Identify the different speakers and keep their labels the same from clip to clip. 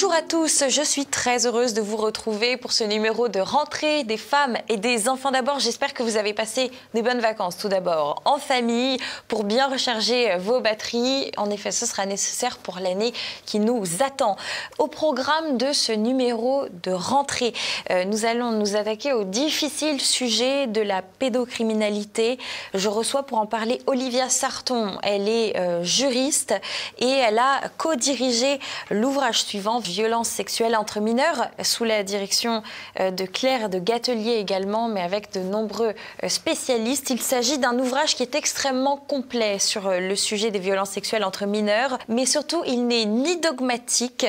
Speaker 1: Bonjour à tous, je suis très heureuse de vous retrouver pour ce numéro de rentrée des femmes et des enfants d'abord. J'espère que vous avez passé des bonnes vacances tout d'abord en famille pour bien recharger vos batteries. En effet, ce sera nécessaire pour l'année qui nous attend. Au programme de ce numéro de rentrée, euh, nous allons nous attaquer au difficile sujet de la pédocriminalité. Je reçois pour en parler Olivia Sarton. Elle est euh, juriste et elle a co-dirigé l'ouvrage suivant Violence sexuelle entre sous la direction euh, de Claire de Gatelier également, mais avec de nombreux euh, spécialistes. Il s'agit d'un ouvrage qui est extrêmement complet sur euh, le sujet des violences sexuelles entre mineurs, mais surtout il n'est ni dogmatique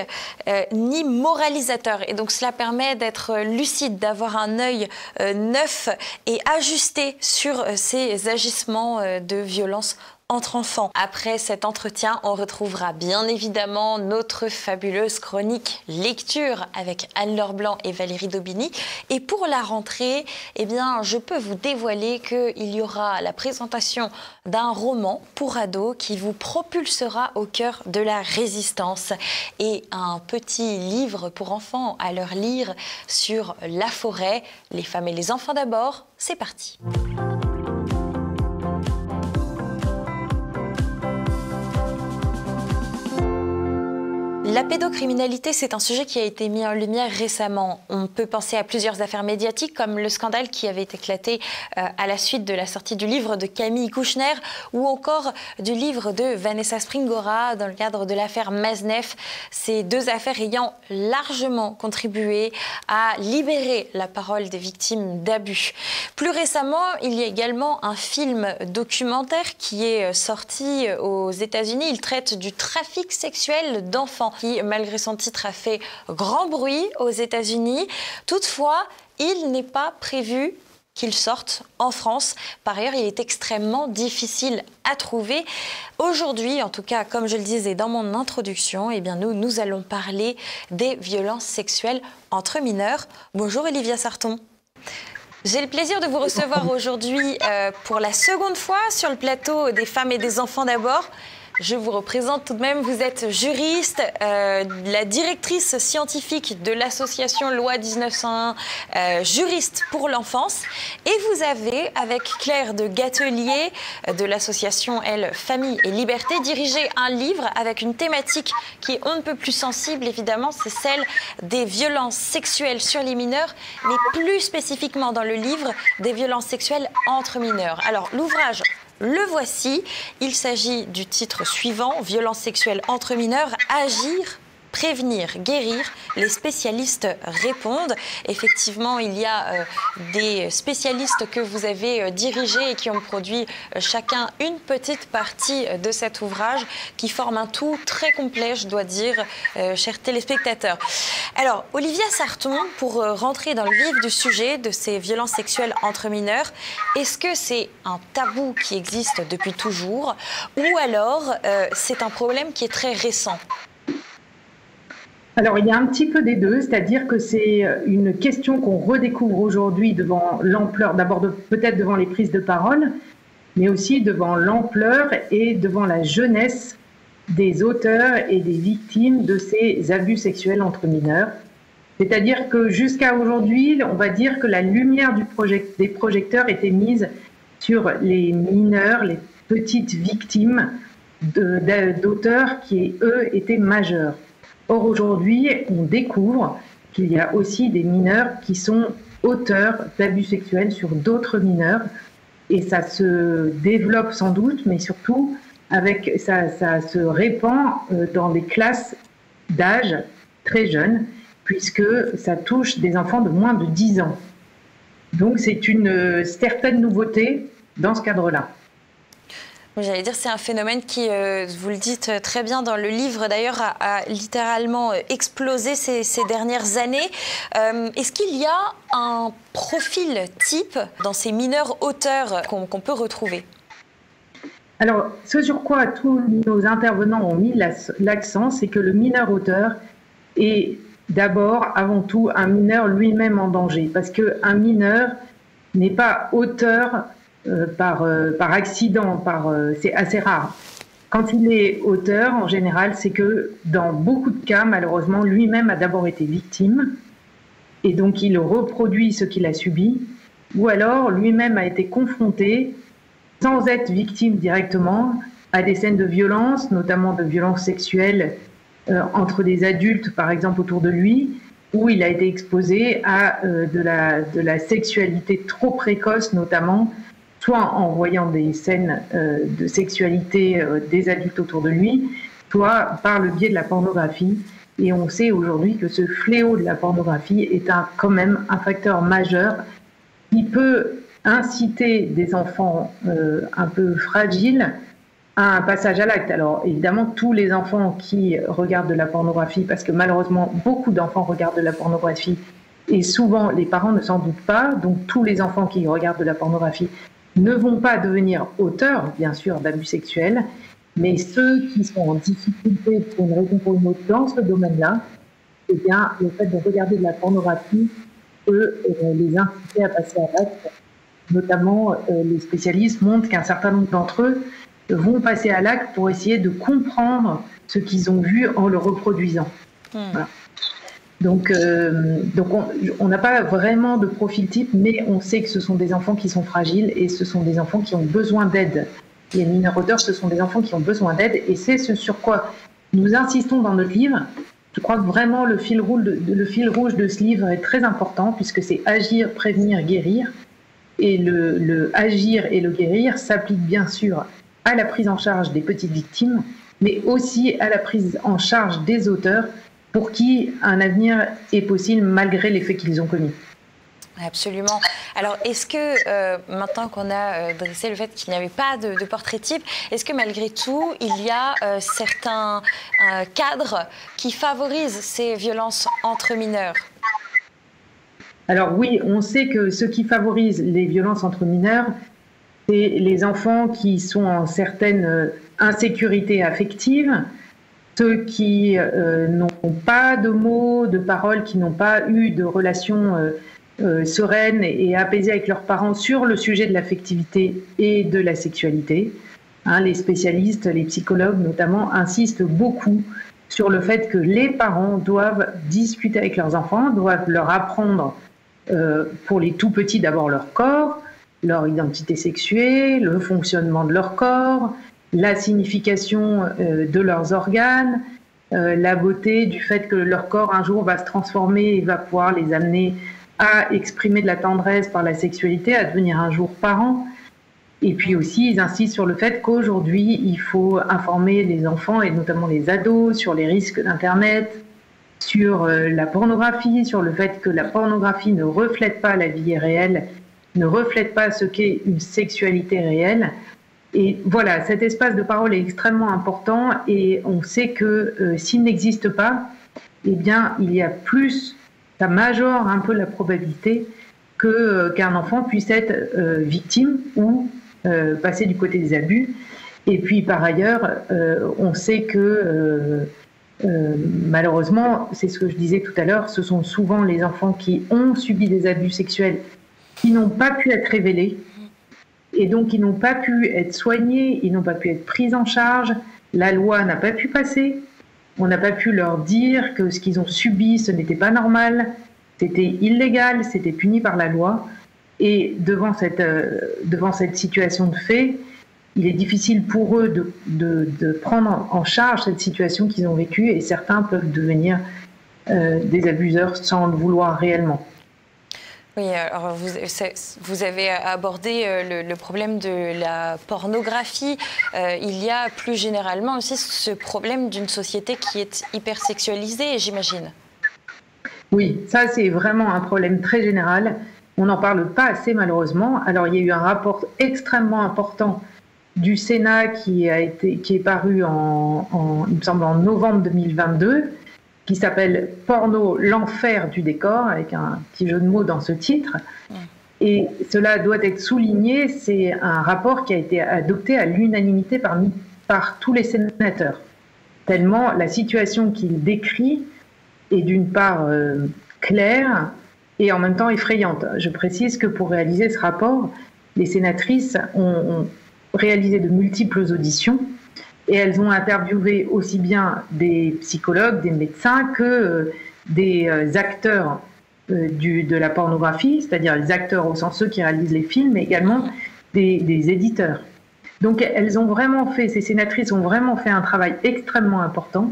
Speaker 1: ni moralisateur. Et donc cela permet d'être lucide, d'avoir un œil neuf et ajusté sur ces agissements de violence entre enfants. Après cet entretien, on retrouvera bien évidemment notre fabuleuse chronique lecture avec Anne-Laure Blanc et Valérie Daubigny. Et pour la rentrée, eh bien, je peux vous dévoiler qu'il y aura la présentation d'un roman pour ados qui vous propulsera au cœur de la résistance et un petit livre pour enfants à leur lire sur la forêt, les femmes et les enfants d'abord. C'est parti. La pédocriminalité, c'est un sujet qui a été mis en lumière récemment. On peut penser à plusieurs affaires médiatiques, comme le scandale qui avait éclaté euh, à la suite de la sortie du livre de Camille Kouchner, ou encore du livre de Vanessa Springora dans le cadre de l'affaire Maznef. Ces deux affaires ayant largement contribué à libérer la parole des victimes d'abus. Plus récemment, il y a également un film documentaire qui est sorti aux États-Unis. Il traite du trafic sexuel d'enfants qui, malgré son titre, a fait grand bruit aux États-Unis. Toutefois, il n'est pas prévu qu'il sorte en France. Par ailleurs, il est extrêmement difficile à trouver. Aujourd'hui, en tout cas, comme je le disais dans mon introduction, eh bien nous, nous allons parler des violences sexuelles entre mineurs. Bonjour Olivia Sarton. J'ai le plaisir de vous recevoir aujourd'hui euh, pour la seconde fois sur le plateau des femmes et des enfants d'abord. Je vous représente tout de même. Vous êtes juriste, euh, la directrice scientifique de l'association Loi 1901, euh, juriste pour l'enfance. Et vous avez, avec Claire de Gatelier euh, de l'association Elle Famille et Liberté, dirigé un livre avec une thématique qui est on ne peut plus sensible, évidemment, c'est celle des violences sexuelles sur les mineurs, mais plus spécifiquement dans le livre des violences sexuelles entre mineurs. Alors, l'ouvrage le voici. Il s'agit du titre suivant, Violence sexuelle entre mineurs, agir prévenir, guérir, les spécialistes répondent. Effectivement, il y a euh, des spécialistes que vous avez euh, dirigés et qui ont produit euh, chacun une petite partie de cet ouvrage qui forme un tout très complet, je dois dire, chers téléspectateurs. Alors, Olivia Sarton, pour rentrer dans le vif du sujet de ces violences sexuelles entre mineurs, est-ce que c'est un tabou qui existe depuis toujours ou alors c'est un problème qui est très récent?
Speaker 2: Alors, il y a un petit peu des deux, c'est-à-dire que c'est euh, une question qu'on redécouvre aujourd'hui devant l'ampleur, d'abord peut-être devant les prises de parole, mais aussi devant l'ampleur et devant la jeunesse des auteurs et des victimes de ces abus sexuels entre mineurs. C'est-à-dire que jusqu'à aujourd'hui, on va dire que la lumière des projecteurs était mise sur les mineurs, les petites victimes d'auteurs qui, eux, étaient majeurs. Or, aujourd'hui, on découvre qu'il y a aussi des mineurs qui sont auteurs d'abus sexuels sur d'autres mineurs. Et ça se développe sans doute, mais surtout, avec, ça, ça se répand euh, dans des classes d'âge très jeunes, puisque ça touche des enfants de moins de 10 ans. Donc c'est une euh, certaine nouveauté dans ce cadre-là.
Speaker 1: J'allais dire, c'est un phénomène qui, euh, vous le dites très bien dans le livre, d'ailleurs, a, littéralement euh, explosé ces, dernières années. Euh, est-ce qu'il y a un profil type dans ces mineurs auteurs qu'on peut retrouver?
Speaker 2: Alors, ce sur quoi tous nos intervenants ont mis l'accent, c'est que le mineur auteur est d'abord, avant tout, un mineur lui-même en danger. Parce qu'un mineur n'est pas auteur euh, par, euh, par accident, euh, c'est assez rare. Quand il est auteur, en général, c'est que dans beaucoup de cas, malheureusement, lui-même a d'abord été victime, et donc il reproduit ce qu'il a subi, ou alors lui-même a été confronté, sans être victime directement, à des scènes de violence, notamment de violence sexuelle euh, entre des adultes, par exemple, autour de lui, où il a été exposé à euh, de la sexualité trop précoce, notamment, soit en voyant des scènes euh, de sexualité des adultes autour de lui, soit par le biais de la pornographie. Et on sait aujourd'hui que ce fléau de la pornographie est un, quand même un facteur majeur qui peut inciter des enfants un peu fragiles un passage à l'acte. Alors évidemment, tous les enfants qui regardent de la pornographie, parce que malheureusement, beaucoup d'enfants regardent de la pornographie, et souvent les parents ne s'en doutent pas, donc tous les enfants qui regardent de la pornographie ne vont pas devenir auteurs, bien sûr, d'abus sexuels, mais ceux qui sont en difficulté pour une raison ou pour une autre dans ce domaine-là, eh bien, le fait de regarder de la pornographie peut euh, les inciter à passer à l'acte. Notamment, euh, les spécialistes montrent qu'un certain nombre d'entre eux vont passer à l'acte pour essayer de comprendre ce qu'ils ont vu en le reproduisant. Hmm. Donc, euh, donc on n'a pas vraiment de profil type, mais on sait que ce sont des enfants qui sont fragiles et ce sont des enfants qui ont besoin d'aide. Les mineurs auteurs, ce sont des enfants qui ont besoin d'aide et c'est ce sur quoi nous insistons dans notre livre. Je crois que vraiment le fil rouge de, le fil rouge de ce livre est très important puisque c'est agir, prévenir, guérir. Et le, le agir et le guérir s'appliquent bien sûr à la prise en charge des petites victimes, mais aussi à la prise en charge des auteurs pour qui un avenir est possible malgré les faits qu'ils ont commis.
Speaker 1: Absolument. Alors, est-ce que euh, maintenant qu'on a euh, dressé le fait qu'il n'y avait pas de, portrait type, est-ce que malgré tout, il y a euh, certains cadres qui favorisent ces violences entre mineurs?
Speaker 2: Alors oui, on sait que ce qui favorise les violences entre mineurs, c'est les enfants qui sont en certaine euh, insécurité affective, ceux qui euh, n'ont pas de mots, de paroles, qui n'ont pas eu de relations euh, sereines et apaisées avec leurs parents sur le sujet de l'affectivité et de la sexualité. Hein, les spécialistes, les psychologues notamment, insistent beaucoup sur le fait que les parents doivent discuter avec leurs enfants, doivent leur apprendre, pour les tout petits d'abord leur corps, leur identité sexuée, le fonctionnement de leur corps, la signification euh, de leurs organes, euh, la beauté du fait que leur corps un jour va se transformer et va pouvoir les amener à exprimer de la tendresse par la sexualité, à devenir un jour parents. Et puis aussi, ils insistent sur le fait qu'aujourd'hui, il faut informer les enfants et notamment les ados sur les risques d'Internet, sur euh, la pornographie, sur le fait que la pornographie ne reflète pas la vie réelle ne reflète pas ce qu'est une sexualité réelle. Et voilà, cet espace de parole est extrêmement important et on sait que euh, s'il n'existe pas, eh bien, il y a plus, ça majore un peu la probabilité que euh, qu'un enfant puisse être euh, victime ou passer du côté des abus. Et puis par ailleurs, on sait que malheureusement, c'est ce que je disais tout à l'heure, ce sont souvent les enfants qui ont subi des abus sexuels qui n'ont pas pu être révélés et donc ils n'ont pas pu être soignés, ils n'ont pas pu être pris en charge, la loi n'a pas pu passer, on n'a pas pu leur dire que ce qu'ils ont subi, ce n'était pas normal, c'était illégal, c'était puni par la loi. Et devant cette, euh, devant cette situation de fait, il est difficile pour eux de, de, prendre en charge cette situation qu'ils ont vécue et certains peuvent devenir euh, des abuseurs sans le vouloir réellement.
Speaker 1: Oui, alors vous, avez abordé euh, le, problème de la pornographie. Euh, il y a plus généralement aussi ce problème d'une société qui est hyper sexualisée, j'imagine.
Speaker 2: Oui, ça c'est vraiment un problème très général. On n'en parle pas assez malheureusement. Alors il y a eu un rapport extrêmement important du Sénat qui, a été, qui est paru en, il me semble en novembre 2022 qui s'appelle Porno, l'enfer du décor, avec un petit jeu de mots dans ce titre. Et cela doit être souligné, c'est un rapport qui a été adopté à l'unanimité par, par tous les sénateurs. Tellement la situation qu'il décrit est d'une part euh, claire et en même temps effrayante. Je précise que pour réaliser ce rapport, les sénatrices ont réalisé de multiples auditions Et elles ont interviewé aussi bien des psychologues, des médecins que euh, des euh, acteurs du, de la pornographie, c'est-à-dire les acteurs au sens ceux qui réalisent les films, mais également des, des éditeurs. Donc elles ont vraiment fait, ces sénatrices ont vraiment fait un travail extrêmement important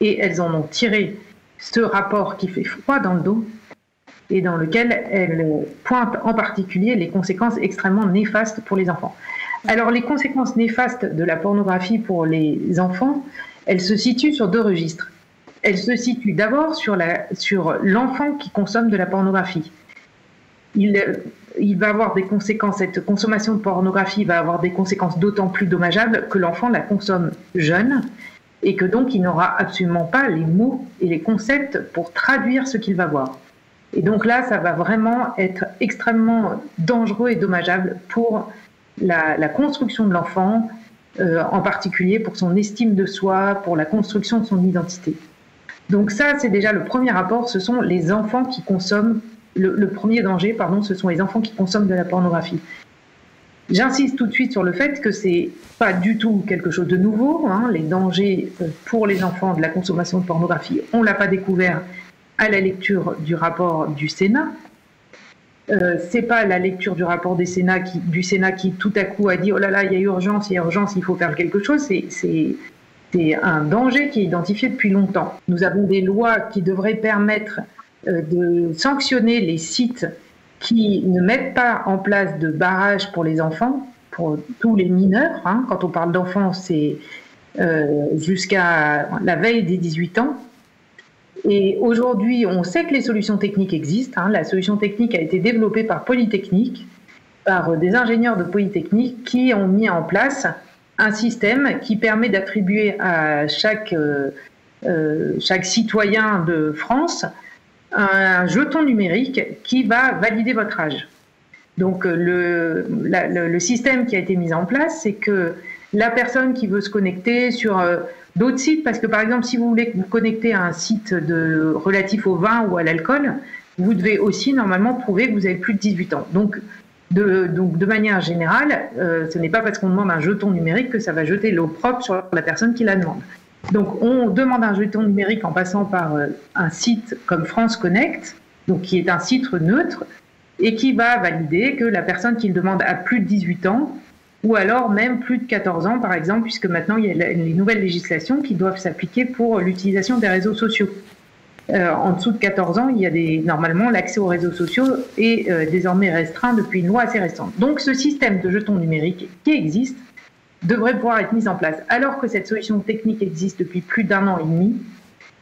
Speaker 2: et elles en ont tiré ce rapport qui fait froid dans le dos et dans lequel elles pointent en particulier les conséquences extrêmement néfastes pour les enfants. Alors les conséquences néfastes de la pornographie pour les enfants, elles se situent sur deux registres. Elles se situent d'abord sur l'enfant qui consomme de la pornographie. Il, il va avoir des conséquences, cette consommation de pornographie va avoir des conséquences d'autant plus dommageables que l'enfant la consomme jeune et que donc il n'aura absolument pas les mots et les concepts pour traduire ce qu'il va voir. Et donc là, ça va vraiment être extrêmement dangereux et dommageable pour la, construction de l'enfant, euh, en particulier pour son estime de soi, pour la construction de son identité. Donc ça, c'est déjà le premier rapport, ce sont les enfants qui consomment le, premier danger, pardon, ce sont les enfants qui consomment de la pornographie. J'insiste tout de suite sur le fait que c'est pas du tout quelque chose de nouveau. Hein. Les dangers euh, pour les enfants de la consommation de pornographie, on l'a pas découvert à la lecture du rapport du Sénat. Euh, c'est pas la lecture du rapport du Sénat qui tout à coup a dit oh là là il y a urgence, il y a urgence, il faut faire quelque chose. C'est un danger qui est identifié depuis longtemps. Nous avons des lois qui devraient permettre euh, de sanctionner les sites qui ne mettent pas en place de barrage pour les enfants, pour tous les mineurs. Hein. Quand on parle d'enfants, c'est euh, jusqu'à la veille des 18 ans. Et aujourd'hui, on sait que les solutions techniques existent. Hein. La solution technique a été développée par Polytechnique, par des ingénieurs de Polytechnique qui ont mis en place un système qui permet d'attribuer à chaque, euh, chaque citoyen de France un jeton numérique qui va valider votre âge. Donc euh, le, le, système qui a été mis en place, c'est que la personne qui veut se connecter sur euh, d'autres sites, parce que par exemple, si vous voulez vous connecter à un site de, relatif au vin ou à l'alcool, vous devez aussi normalement prouver que vous avez plus de 18 ans. Donc, de, donc, de manière générale, euh, ce n'est pas parce qu'on demande un jeton numérique que ça va jeter l'eau propre sur la personne qui la demande. Donc on demande un jeton numérique en passant par euh, un site comme France Connect, donc qui est un site neutre et qui va valider que la personne qui le demande a plus de 18 ans ou alors même plus de 14 ans par exemple, puisque maintenant il y a les nouvelles législations qui doivent s'appliquer pour l'utilisation des réseaux sociaux. Euh, en dessous de 14 ans, il y a des, normalement l'accès aux réseaux sociaux est euh, désormais restreint depuis une loi assez récente. Donc ce système de jetons numériques qui existe devrait pouvoir être mise en place. Alors que cette solution technique existe depuis plus d'un an et demi,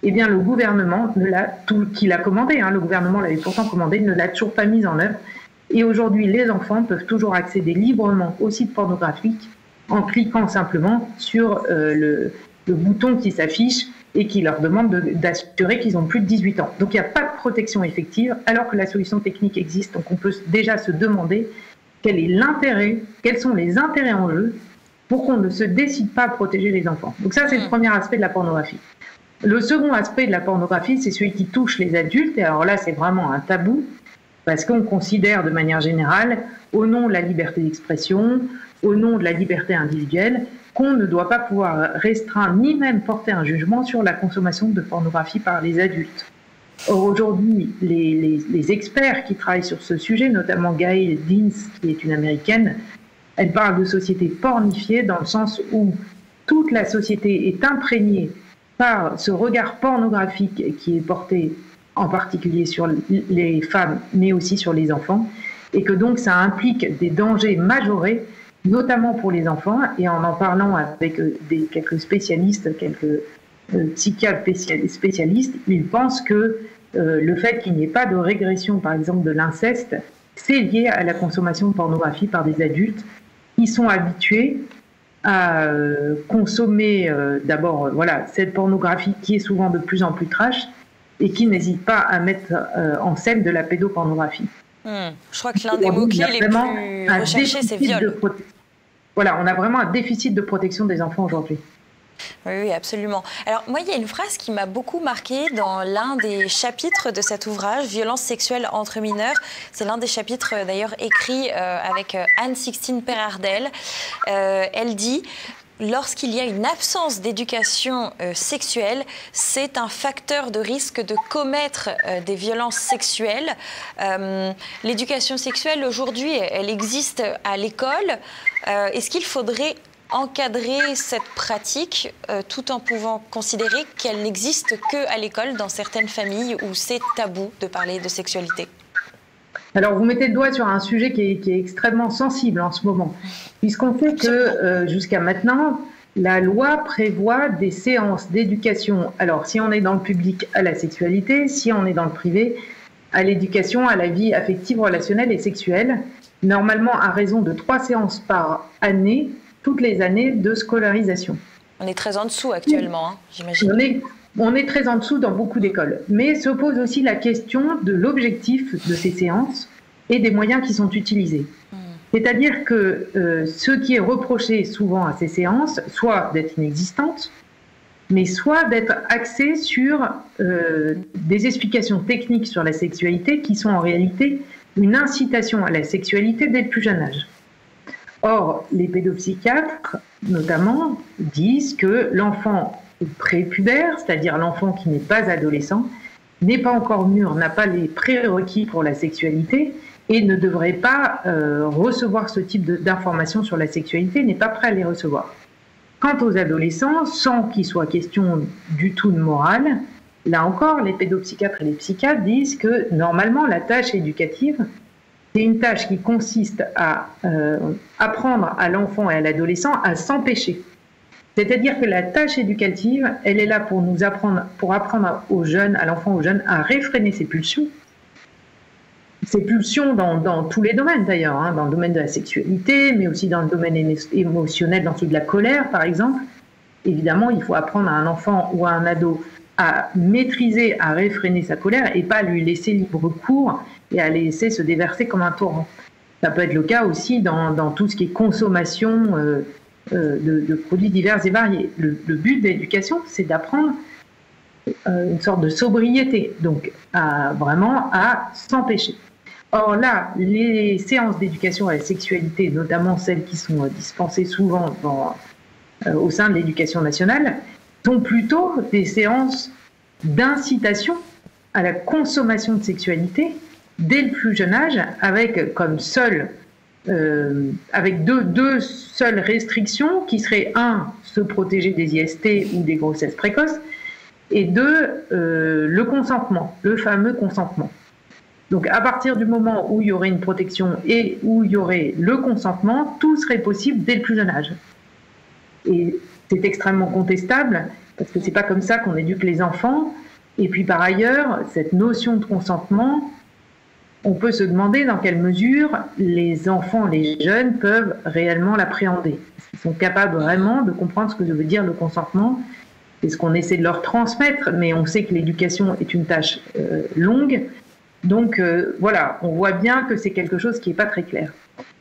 Speaker 2: eh bien le gouvernement ne qui l'a commandé, hein, le gouvernement l'avait pourtant commandé, ne l'a toujours pas mise en œuvre. Et aujourd'hui, les enfants peuvent toujours accéder librement aux sites pornographiques en cliquant simplement sur euh, le, le, bouton qui s'affiche et qui leur demande d'assurer qu'ils ont plus de 18 ans. Donc il n'y a pas de protection effective alors que la solution technique existe. Donc on peut déjà se demander quel est l'intérêt, quels sont les intérêts en jeu pour qu'on ne se décide pas à protéger les enfants. Donc ça, c'est le hmm. premier aspect de la pornographie. Le second aspect de la pornographie, c'est celui qui touche les adultes. Et alors là, c'est vraiment un tabou, parce qu'on considère de manière générale, au nom de la liberté d'expression, au nom de la liberté individuelle, qu'on ne doit pas pouvoir restreindre ni même porter un jugement sur la consommation de pornographie par les adultes. Or, aujourd'hui, les, experts qui travaillent sur ce sujet, notamment Gail Dins, qui est une américaine, elle parle de société pornifiée dans le sens où toute la société est imprégnée par ce regard pornographique qui est porté en particulier sur les femmes, mais aussi sur les enfants, et que donc ça implique des dangers majorés, notamment pour les enfants. Et en en parlant avec euh, quelques spécialistes, quelques euh, psychiatres spécialistes, ils pensent que euh, le fait qu'il n'y ait pas de régression, par exemple, de l'inceste, c'est lié à la consommation de pornographie par des adultes ils sont habitués à consommer d'abord voilà cette pornographie qui est souvent de plus en plus trash et qui n'hésite pas à mettre en scène de la pédopornographie.
Speaker 1: Hmm. Je crois que l'un des mots-clés les plus recherchés, c'est viol.
Speaker 2: Voilà, on a vraiment un déficit de protection des enfants aujourd'hui.
Speaker 1: Oui, absolument. Alors, moi, il y a une phrase qui m'a beaucoup marquée dans l'un des chapitres de cet ouvrage, Violence sexuelle entre mineurs. C'est l'un des chapitres, euh, d'ailleurs, écrit euh, avec euh, Anne-Sixtine Perardel. elle dit lorsqu'il y a une absence d'éducation euh, sexuelle, c'est un facteur de risque de commettre euh, des violences sexuelles. Euh, l'éducation sexuelle, aujourd'hui, elle existe à l'école. Est-ce qu'il faudrait encadrer cette pratique tout en pouvant considérer qu'elle n'existe qu'à l'école dans certaines familles où c'est tabou de parler de sexualité?
Speaker 2: Alors, vous mettez le doigt sur un sujet qui est, extrêmement sensible en ce moment, puisqu'on sait que euh, jusqu'à maintenant, la loi prévoit des séances d'éducation. Alors, si on est dans le public, à la sexualité, si on est dans le privé, à l'éducation, à la vie affective, relationnelle et sexuelle, normalement à raison de trois séances par année, toutes les années de scolarisation.
Speaker 1: On est très en dessous actuellement, hein, j'imagine.
Speaker 2: On est très en dessous dans beaucoup d'écoles. Mais se pose aussi la question de l'objectif de ces séances et des moyens qui sont utilisés. Hmm. C'est-à-dire que euh, ce qui est reproché souvent à ces séances, soit d'être inexistantes, mais soit d'être axé sur euh, des explications techniques sur la sexualité qui sont en réalité une incitation à la sexualité dès le plus jeune âge. Or, les pédopsychiatres, notamment, disent que l'enfant prépubère, c'est-à-dire l'enfant qui n'est pas adolescent, n'est pas encore mûr, n'a pas les prérequis pour la sexualité et ne devrait pas euh, recevoir ce type d'informations sur la sexualité, n'est pas prêt à les recevoir. Quant aux adolescents, sans qu'il soit question du tout de morale, là encore, les pédopsychiatres et les psychiatres disent que normalement, la tâche éducative, c'est une tâche qui consiste à euh, apprendre à l'enfant et à l'adolescent à s'empêcher. C'est-à-dire que la tâche éducative, elle est là pour nous apprendre, pour apprendre aux jeunes, à l'enfant, aux jeunes, à réfréner ses pulsions. Ses pulsions dans, tous les domaines d'ailleurs, hein, dans le domaine de la sexualité, mais aussi dans le domaine émotionnel, dans celui de la colère par exemple. Évidemment, il faut apprendre à un enfant ou à un ado à maîtriser, à réfréner sa colère et pas lui laisser libre cours et à laisser se déverser comme un torrent. Ça peut être le cas aussi dans, tout ce qui est consommation. Euh, euh, de, produits divers et variés. Le, but de l'éducation, c'est d'apprendre euh, une sorte de sobriété, donc vraiment à s'empêcher. Or là, les séances d'éducation à la sexualité, notamment celles qui sont dispensées souvent euh, au sein de l'éducation nationale, sont plutôt des séances d'incitation à la consommation de sexualité dès le plus jeune âge, avec comme seul euh, avec deux, deux seules restrictions qui seraient un, se protéger des IST ou des grossesses précoces, et deux, euh, le consentement, le fameux consentement. Donc à partir du moment où il y aurait une protection et où il y aurait le consentement, tout serait possible dès le plus jeune âge. Et c'est extrêmement contestable parce que c'est pas comme ça qu'on éduque les enfants. Et puis par ailleurs, cette notion de consentement, on peut se demander dans quelle mesure les enfants, les jeunes peuvent réellement l'appréhender. Qu'ils sont capables vraiment de comprendre ce que veut dire le consentement C'est ce qu'on essaie de leur transmettre, mais on sait que l'éducation est une tâche euh, longue. Donc euh, voilà, on voit bien que c'est quelque chose qui n'est pas très clair.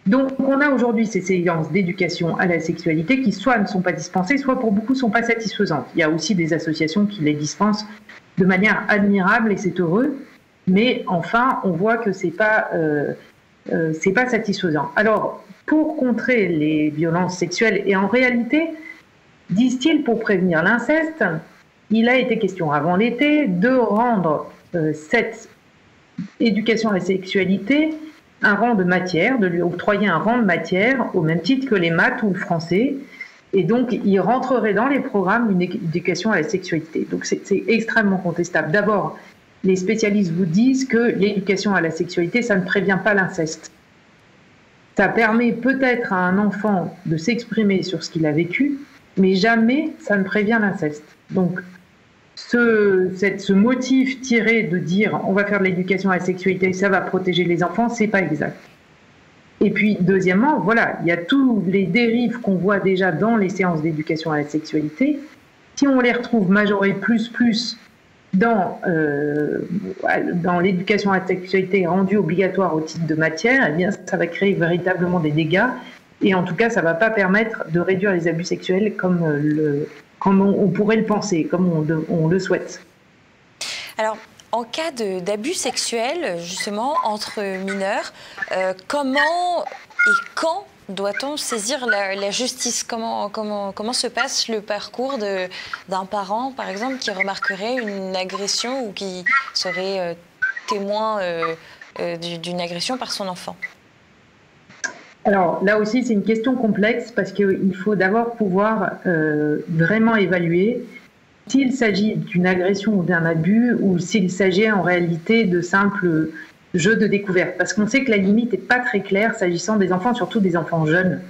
Speaker 2: Donc on a aujourd'hui ces séances d'éducation à la sexualité qui soit ne sont pas dispensées, soit pour beaucoup ne sont pas satisfaisantes. Il y a aussi des associations qui les dispensent de manière admirable et c'est heureux mais enfin, on voit que c'est pas euh, euh, c'est pas satisfaisant. Alors, pour contrer les violences sexuelles, et en réalité, disent-ils, pour prévenir l'inceste, il a été question avant l'été de rendre euh, cette éducation à la sexualité un rang de matière, de lui octroyer un rang de matière au même titre que les maths ou le français. Et donc, il rentrerait dans les programmes une éducation à la sexualité. Donc, c'est extrêmement contestable. D'abord, les spécialistes vous disent que l'éducation à la sexualité, ça ne prévient pas l'inceste. Ça permet peut-être à un enfant de s'exprimer sur ce qu'il a vécu, mais jamais ça ne prévient l'inceste. Donc, ce, motif tiré de dire on va faire de l'éducation à la sexualité, ça va protéger les enfants, c'est pas exact. Et puis, deuxièmement, voilà, il y a tous les dérives qu'on voit déjà dans les séances d'éducation à la sexualité. Si on les retrouve majorées plus plus dans, euh, dans l'éducation à la sexualité rendue obligatoire au titre de matière, eh bien, ça va créer véritablement des dégâts. Et en tout cas, ça ne va pas permettre de réduire les abus sexuels comme, euh, on, pourrait le penser, comme on, on le souhaite.
Speaker 1: Alors, en cas d'abus sexuels, justement, entre mineurs, euh, comment et quand Doit-on saisir la, justice? Comment, se passe le parcours d'un parent, par exemple, qui remarquerait une agression ou qui serait euh, témoin euh, d'une agression par son enfant?
Speaker 2: Alors là aussi, c'est une question complexe parce qu'il faut d'abord pouvoir vraiment évaluer s'il s'agit d'une agression ou d'un abus ou s'il s'agit en réalité de simples jeux de découverte. Parce qu'on sait que la limite n'est pas très claire s'agissant des enfants, surtout des enfants jeunes.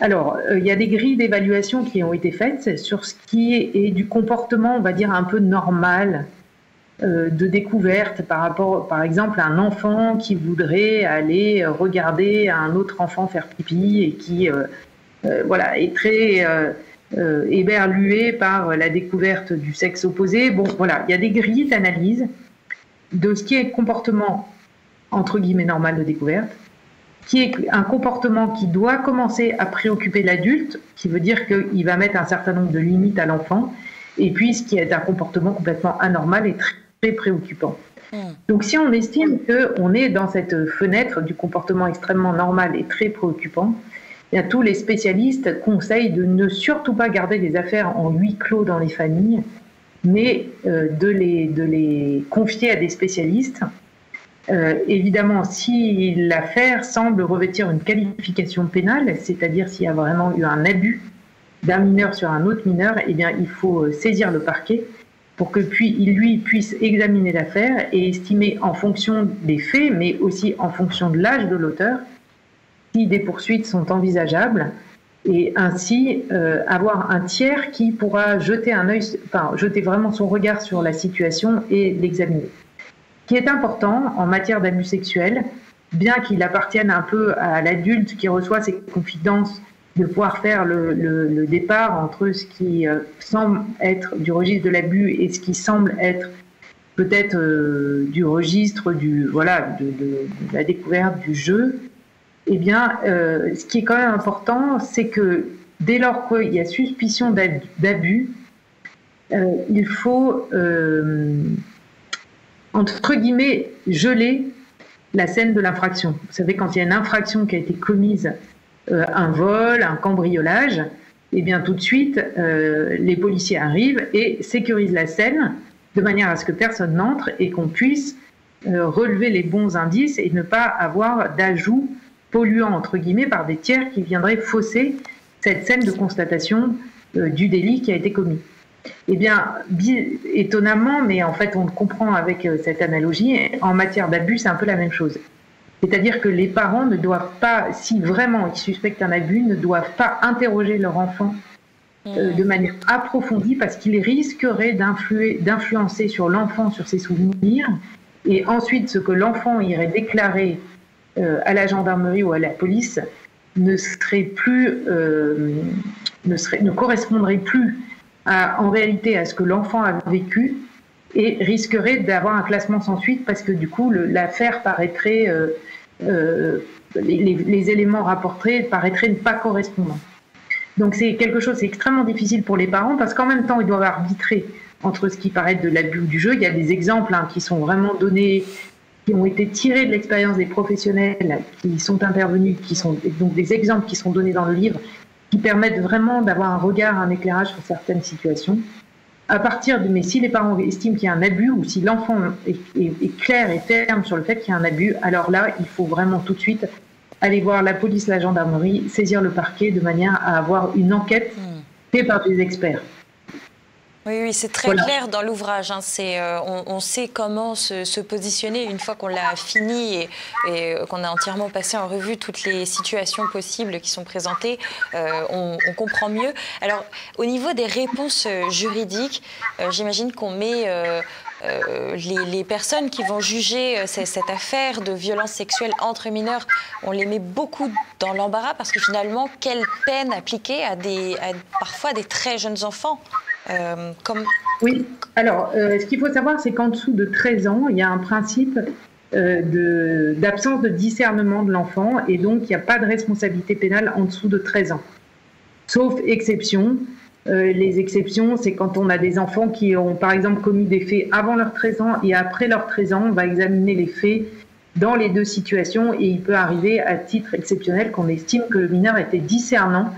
Speaker 2: Alors, euh, il y a des grilles d'évaluation qui ont été faites sur ce qui est, du comportement, on va dire, un peu normal euh, de découverte par rapport, par exemple, à un enfant qui voudrait aller regarder un autre enfant faire pipi et qui, euh, voilà, est très euh, éberlué par la découverte du sexe opposé. Bon, voilà, il y a des grilles d'analyse de ce qui est comportement entre guillemets normal de découverte, qui est un comportement qui doit commencer à préoccuper l'adulte, qui veut dire qu'il va mettre un certain nombre de limites à l'enfant, et puis ce qui est un comportement complètement anormal et très préoccupant. Hmm. Donc si on estime qu'on est dans cette fenêtre du comportement extrêmement normal et très préoccupant, tous les spécialistes conseillent de ne surtout pas garder les affaires en huis clos dans les familles, mais euh, de, les, de les confier à des spécialistes. Euh, évidemment, si l'affaire semble revêtir une qualification pénale, c'est-à-dire s'il y a vraiment eu un abus d'un mineur sur un autre mineur, eh bien, il faut euh, saisir le parquet pour que puis, lui puisse examiner l'affaire et estimer en fonction des faits, mais aussi en fonction de l'âge de l'auteur, si des poursuites sont envisageables et ainsi euh, avoir un tiers qui pourra jeter un œil, enfin, jeter vraiment son regard sur la situation et l'examiner. Ce qui est important en matière d'abus sexuels, bien qu'il appartienne un peu à l'adulte qui reçoit ses confidences, de pouvoir faire le, départ entre ce qui euh, semble être du registre de l'abus et ce qui semble être peut-être euh, du registre du voilà de, la découverte du jeu eh bien, euh, ce qui est quand même important, c'est que dès lors qu'il y a suspicion d'abus, euh, il faut, euh, entre guillemets, geler la scène de l'infraction. Vous savez, quand il y a une infraction qui a été commise, un vol, un cambriolage, eh bien tout de suite, les policiers arrivent et sécurisent la scène de manière à ce que personne n'entre et qu'on puisse relever les bons indices et ne pas avoir d'ajout polluant, entre guillemets, par des tiers qui viendraient fausser cette scène de constatation euh, du délit qui a été commis. Eh bien, étonnamment, mais en fait on le comprend avec euh, cette analogie, en matière d'abus, c'est un peu la même chose. C'est-à-dire que les parents ne doivent pas, si vraiment ils suspectent un abus, ne doivent pas interroger leur enfant euh, de manière approfondie parce qu'ils risqueraient d'influencer sur l'enfant, sur ses souvenirs, et ensuite ce que l'enfant irait déclarer à la gendarmerie ou à la police ne serait plus, euh, ne, serait, ne correspondrait plus en réalité à ce que l'enfant a vécu et risquerait d'avoir un classement sans suite parce que du coup l'affaire paraîtrait, euh, les, éléments rapportés paraîtraient ne pas correspondre. Donc c'est quelque chose, c'est extrêmement difficile pour les parents parce qu'en même temps ils doivent arbitrer entre ce qui paraît de l'abus du jeu. Il y a des exemples hein, qui sont vraiment donnés qui ont été tirés de l'expérience des professionnels qui sont intervenus, qui sont donc des exemples qui sont donnés dans le livre, qui permettent vraiment d'avoir un regard, un éclairage sur certaines situations. À partir de, mais si les parents estiment qu'il y a un abus ou si l'enfant est, clair et ferme sur le fait qu'il y a un abus, alors là, il faut vraiment tout de suite aller voir la police, la gendarmerie, saisir le parquet de manière à avoir une enquête hmm. faite par des experts.
Speaker 1: Oui, oui c'est très clair dans l'ouvrage. Hein. Euh, on, sait comment se, positionner une fois qu'on l'a fini et, euh, qu'on a entièrement passé en revue toutes les situations possibles qui sont présentées. Euh, on, comprend mieux. Alors, au niveau des réponses juridiques, j'imagine qu'on met les, personnes qui vont juger cette affaire de violence sexuelle entre mineurs, on les met beaucoup dans l'embarras parce que finalement, quelle peine appliquer à, des, à parfois des très jeunes enfants?
Speaker 2: Euh, oui, alors euh, ce qu'il faut savoir, c'est qu'en dessous de 13 ans, il y a un principe euh, d'absence de, discernement de l'enfant et donc il n'y a pas de responsabilité pénale en dessous de 13 ans. Sauf exception. les exceptions, c'est quand on a des enfants qui ont par exemple commis des faits avant leurs 13 ans et après leurs 13 ans, on va examiner les faits dans les deux situations et il peut arriver à titre exceptionnel qu'on estime que le mineur était discernant.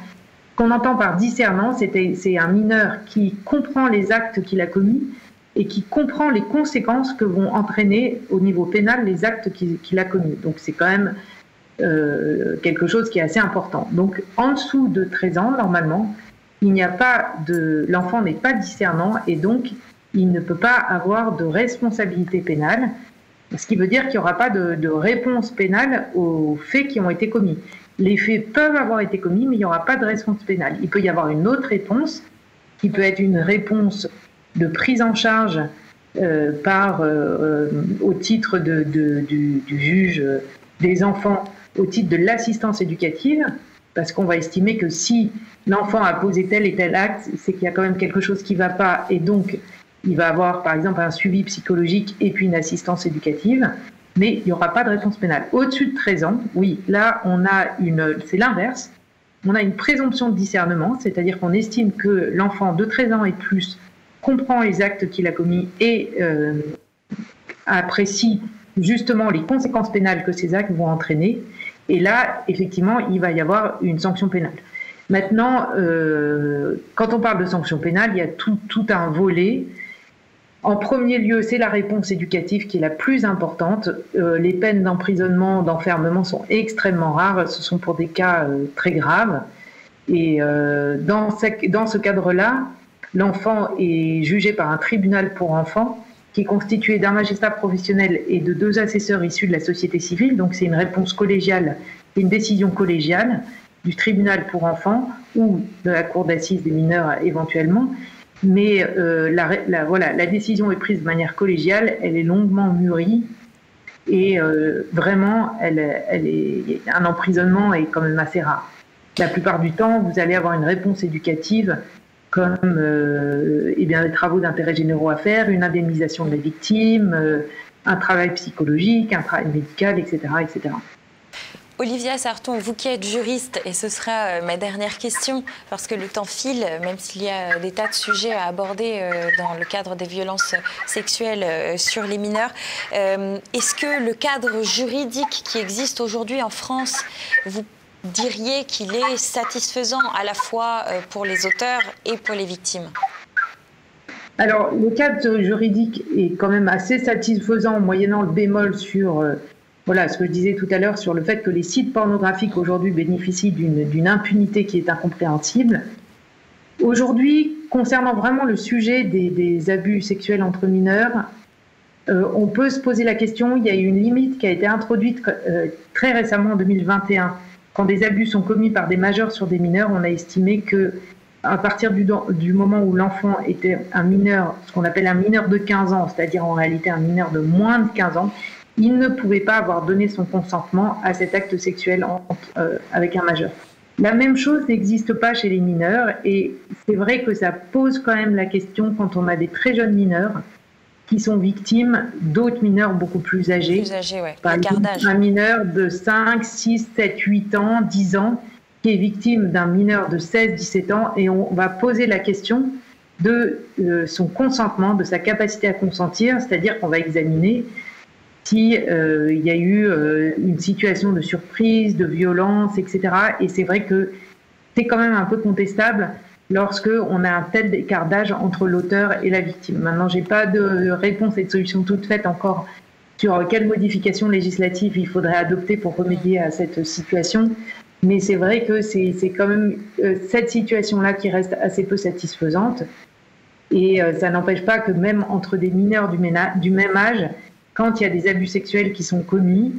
Speaker 2: Qu'on entend par discernant, c'est un mineur qui comprend les actes qu'il a commis et qui comprend les conséquences que vont entraîner au niveau pénal les actes qu'il a commis. Donc c'est quand même euh, quelque chose qui est assez important. Donc en dessous de 13 ans, normalement, il n'y a pas de, l'enfant n'est pas discernant et donc il ne peut pas avoir de responsabilité pénale, ce qui veut dire qu'il n'y aura pas de, réponse pénale aux faits qui ont été commis. Les faits peuvent avoir été commis, mais il n'y aura pas de réponse pénale. Il peut y avoir une autre réponse, qui peut être une réponse de prise en charge euh, par, euh, euh, au titre du, du, juge des enfants, au titre de l'assistance éducative, parce qu'on va estimer que si l'enfant a posé tel et tel acte, c'est qu'il y a quand même quelque chose qui ne va pas, et donc il va avoir par exemple un suivi psychologique et puis une assistance éducative, mais il n'y aura pas de réponse pénale. Au-dessus de 13 ans, oui, là on a une, c'est l'inverse, on a une présomption de discernement, c'est-à-dire qu'on estime que l'enfant de 13 ans et plus comprend les actes qu'il a commis et euh, apprécie justement les conséquences pénales que ces actes vont entraîner. Et là, effectivement, il va y avoir une sanction pénale. Maintenant, euh, quand on parle de sanction pénale, il y a tout, tout un volet en premier lieu, c'est la réponse éducative qui est la plus importante. Euh, les peines d'emprisonnement, d'enfermement sont extrêmement rares. Ce sont pour des cas euh, très graves. Et euh, dans ce, dans ce cadre-là, l'enfant est jugé par un tribunal pour enfants qui est constitué d'un magistrat professionnel et de deux assesseurs issus de la société civile. Donc c'est une réponse collégiale, une décision collégiale du tribunal pour enfants ou de la cour d'assises des mineurs éventuellement mais euh, la, voilà, la décision est prise de manière collégiale, elle est longuement mûrie et euh, vraiment, elle, elle est, un emprisonnement est quand même assez rare. La plupart du temps, vous allez avoir une réponse éducative comme euh, eh bien, des travaux d'intérêt généraux à faire, une indemnisation de la victime, un travail psychologique, un travail médical, etc. etc.
Speaker 1: Olivia Sarton, vous qui êtes juriste, et ce sera euh, ma dernière question, parce que le temps file, même s'il y a des tas de sujets à aborder euh, dans le cadre des violences sexuelles euh, sur les mineurs, est-ce que le cadre juridique qui existe aujourd'hui en France, vous diriez qu'il est satisfaisant à la fois pour les auteurs et pour les victimes?
Speaker 2: Alors, le cadre juridique est quand même assez satisfaisant, moyennant le bémol sur voilà ce que je disais tout à l'heure sur le fait que les sites pornographiques aujourd'hui bénéficient d'une impunité qui est incompréhensible. Aujourd'hui, concernant vraiment le sujet des, abus sexuels entre mineurs, euh, on peut se poser la question, il y a une limite qui a été introduite euh, très récemment en 2021. Quand des abus sont commis par des majeurs sur des mineurs, on a estimé que à partir du, du moment où l'enfant était un mineur, ce qu'on appelle un mineur de 15 ans, c'est-à-dire en réalité un mineur de moins de 15 ans, il ne pouvait pas avoir donné son consentement à cet acte sexuel euh, avec un majeur. La même chose n'existe pas chez les mineurs et c'est vrai que ça pose quand même la question quand on a des très jeunes mineurs qui sont victimes d'autres mineurs beaucoup plus âgés.
Speaker 1: Plus âgés, ouais.
Speaker 2: Par exemple, un mineur de 5, 6, 7, 8 ans, 10 ans, qui est victime d'un mineur de 16, 17 ans et on va poser la question de euh, son consentement, de sa capacité à consentir, c'est-à-dire qu'on va examiner s'il euh, y a eu euh, une situation de surprise, de violence, etc. Et c'est vrai que c'est quand même un peu contestable lorsque on a un tel écart d'âge entre l'auteur et la victime. Maintenant, j'ai pas de réponse et de solution toute faite encore sur quelles modifications législatives il faudrait adopter pour remédier à cette situation. Mais c'est vrai que c'est quand même euh, cette situation-là qui reste assez peu satisfaisante. Et ça n'empêche pas que même entre des mineurs du même âge, quand il y a des abus sexuels qui sont commis,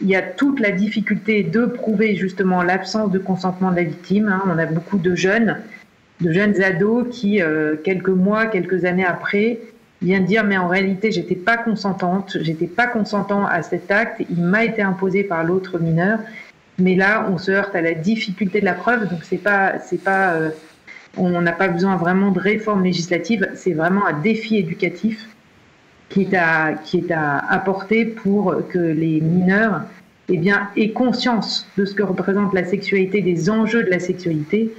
Speaker 2: il y a toute la difficulté de prouver justement l'absence de consentement de la victime. Hein. On a beaucoup de jeunes, de jeunes ados qui, euh, quelques mois, quelques années après, viennent dire mais en réalité j'étais pas consentante, j'étais pas consentant à cet acte, il m'a été imposé par l'autre mineur. Mais là, on se heurte à la difficulté de la preuve, donc c'est pas, c'est pas, euh, on n'a pas besoin vraiment de réforme législative, c'est vraiment un défi éducatif qui est à, qui est à apporter pour que les mineurs eh bien, aient conscience de ce que représente la sexualité, des enjeux de la sexualité,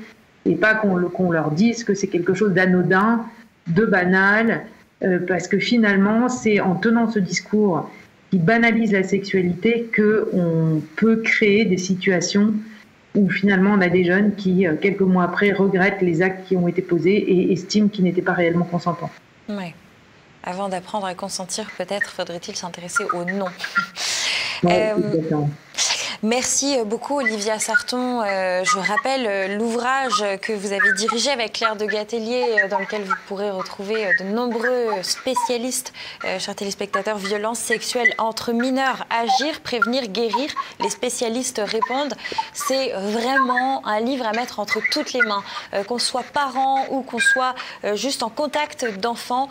Speaker 2: et pas qu'on leur dise que c'est quelque chose d'anodin, de banal, euh, parce que finalement, c'est en tenant ce discours qui banalise la sexualité qu'on peut créer des situations où finalement on a des jeunes qui, euh, quelques mois après, regrettent les actes qui ont été posés et estiment qu'ils n'étaient pas réellement consentants.
Speaker 1: Oui. Avant d'apprendre à consentir, peut-être faudrait-il s'intéresser au non.
Speaker 2: Ouais,
Speaker 1: Merci beaucoup Olivia Sarton. Euh, je rappelle euh, l'ouvrage que vous avez dirigé avec Claire de Gatelier, euh, dans lequel vous pourrez retrouver de nombreux spécialistes, chers téléspectateurs, violences sexuelles entre mineurs, agir, prévenir, guérir. Les spécialistes répondent. C'est vraiment un livre à mettre entre toutes les mains, qu'on soit parent ou qu'on soit juste en contact d'enfants.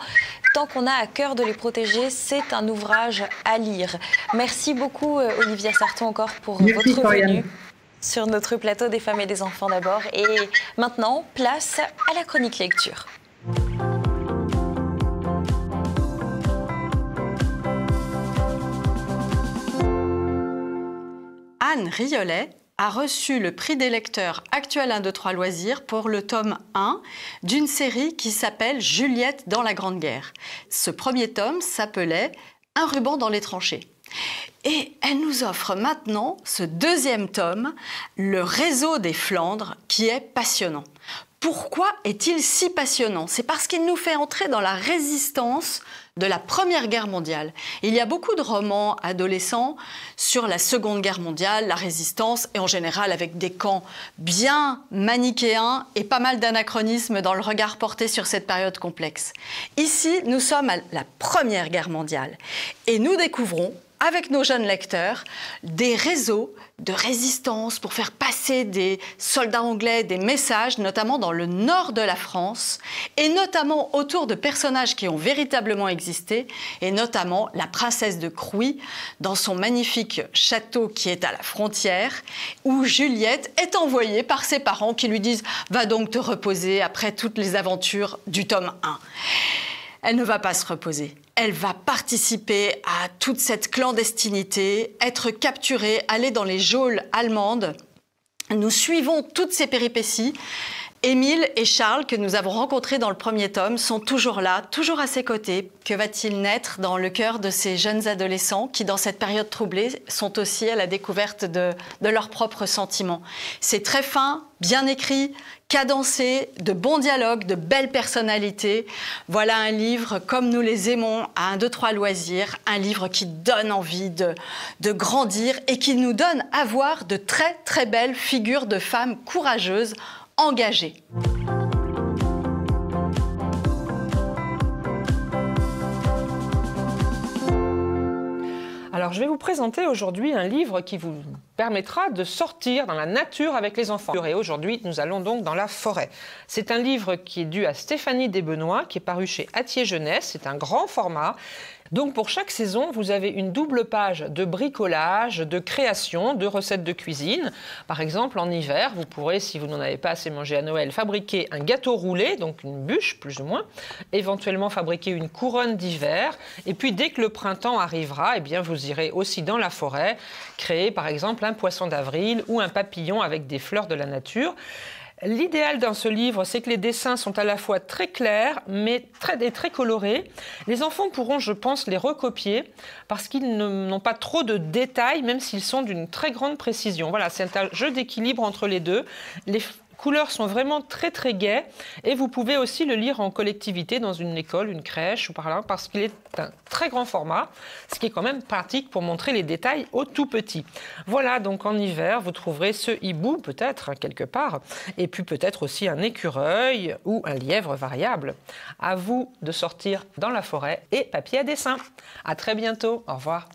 Speaker 1: Tant qu'on a à cœur de les protéger, c'est un ouvrage à lire. Merci beaucoup Olivia Sarton encore pour votre venue sur notre plateau des femmes et des enfants d'abord. Et maintenant, place à la chronique lecture.
Speaker 3: Anne Riolet a reçu le prix des lecteurs actuel 1, 2, 3 loisirs pour le tome 1 d'une série qui s'appelle Juliette dans la Grande Guerre. Ce premier tome s'appelait Un ruban dans les tranchées. Et elle nous offre maintenant ce deuxième tome, Le réseau des Flandres, qui est passionnant. Pourquoi est-il si passionnant? C'est parce qu'il nous fait entrer dans la résistance de la Première Guerre mondiale. Il y a beaucoup de romans adolescents sur la Seconde Guerre mondiale, la résistance, et en général avec des camps bien manichéens et pas mal d'anachronismes dans le regard porté sur cette période complexe. Ici, nous sommes à la Première Guerre mondiale et nous découvrons avec nos jeunes lecteurs des réseaux de résistance pour faire passer des soldats anglais des messages, notamment dans le nord de la France, et notamment autour de personnages qui ont véritablement existé, et notamment la princesse de Crouy, dans son magnifique château qui est à la frontière, où Juliette est envoyée par ses parents qui lui disent ⁇ Va donc te reposer après toutes les aventures du tome 1 ⁇ Elle ne va pas se reposer elle va participer à toute cette clandestinité, être capturée, aller dans les geôles allemandes. Nous suivons toutes ces péripéties. Émile et Charles, que nous avons rencontrés dans le premier tome, sont toujours là, toujours à ses côtés. Que va-t-il naître dans le cœur de ces jeunes adolescents qui, dans cette période troublée, sont aussi à la découverte de, leurs propres sentiments? C'est très fin, bien écrit, cadencé, de bons dialogues, de belles personnalités. Voilà un livre comme nous les aimons à un, deux, trois loisirs, un livre qui donne envie de grandir et qui nous donne à voir de très très belles figures de femmes courageuses, engagées.
Speaker 4: Alors, je vais vous présenter aujourd'hui un livre qui vous permettra de sortir dans la nature avec les enfants. Et aujourd'hui, nous allons donc dans la forêt. C'est un livre qui est dû à Stéphanie Desbenois, qui est paru chez Atier Jeunesse. C'est un grand format donc pour chaque saison, vous avez une double page de bricolage, de création, de recettes de cuisine. Par exemple, en hiver, vous pourrez, si vous n'en avez pas assez mangé à Noël, fabriquer un gâteau roulé, donc une bûche plus ou moins, éventuellement fabriquer une couronne d'hiver. Et puis dès que le printemps arrivera, eh bien, vous irez aussi dans la forêt créer par exemple poisson d'avril ou un papillon avec des fleurs de la nature. L'idéal dans ce livre, c'est que les dessins sont à la fois très clairs, mais très, très colorés. Les enfants pourront, je pense, les recopier parce qu'ils n'ont pas trop de détails, même s'ils sont d'une très grande précision. Voilà, c'est un jeu d'équilibre entre les deux. Couleurs sont vraiment très très gaies et vous pouvez aussi le lire en collectivité dans une école, une crèche ou par là parce qu'il est un très grand format, ce qui est quand même pratique pour montrer les détails aux tout petits. Voilà, donc en hiver, vous trouverez ce hibou peut-être quelque part et puis peut-être aussi un écureuil ou un lièvre variable. À vous de sortir dans la forêt et papier à dessin. À très bientôt. Au revoir.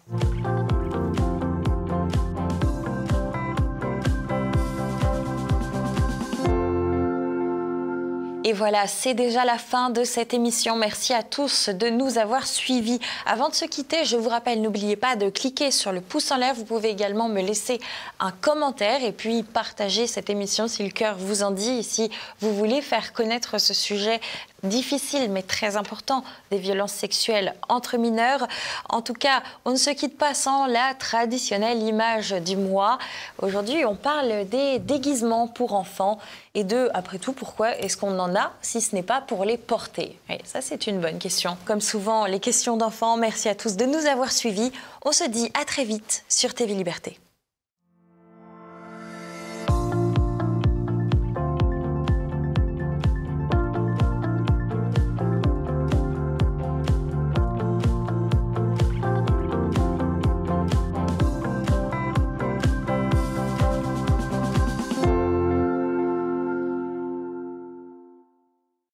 Speaker 1: Et voilà, c'est déjà la fin de cette émission. Merci à tous de nous avoir suivis. Avant de se quitter, je vous rappelle, n'oubliez pas de cliquer sur le pouce en l'air. Vous pouvez également me laisser un commentaire et puis partager cette émission si le cœur vous en dit et si vous voulez faire connaître ce sujet difficile mais très important des violences sexuelles entre mineurs. En tout cas, on ne se quitte pas sans la traditionnelle image du mois. Aujourd'hui, on parle des déguisements pour enfants et de, après tout, pourquoi est-ce qu'on en a si ce n'est pas pour les porter? Et Ça, c'est une bonne question. Comme souvent, les questions d'enfants, merci à tous de nous avoir suivis. On se dit à très vite sur TV Liberté.